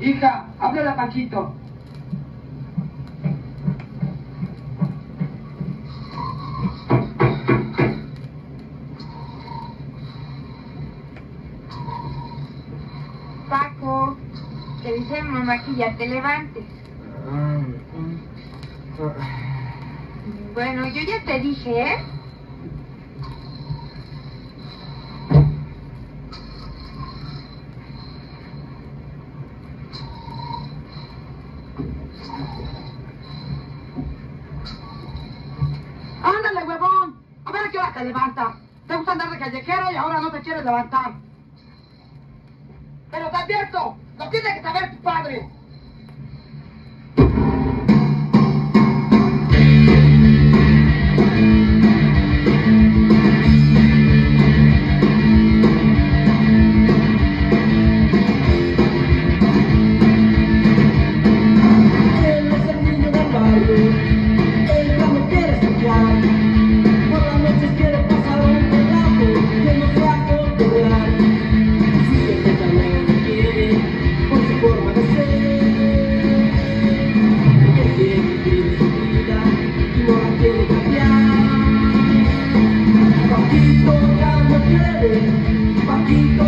Hija, háblale a Paquito. Paco, te dice mamá que ya te levantes. Bueno, yo ya te dije, ¿eh? Te levanta. Te gusta andar de callejero y ahora no te quieres levantar. Pero te advierto, lo tiene que saber tu padre. Paquito.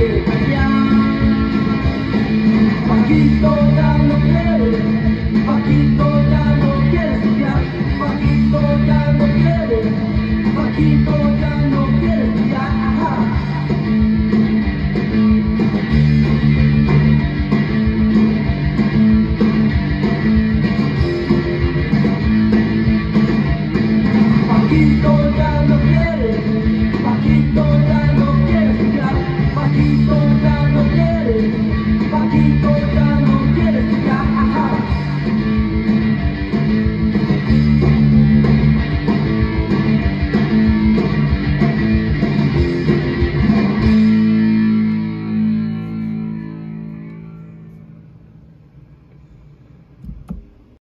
quiere. Paquito ya no quiere, Paquito ya no quiere estudiar, Paquito ya no quiere, Paquito